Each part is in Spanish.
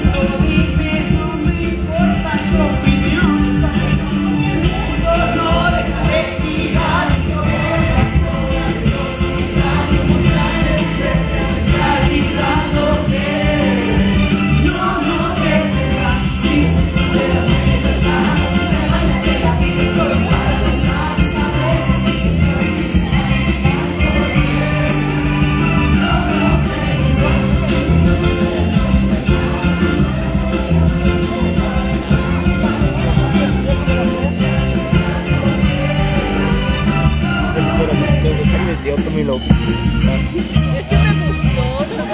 so mi. Es que me gustó.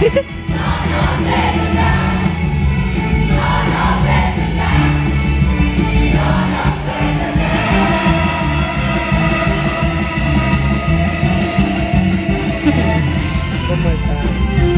Knock on heaven now.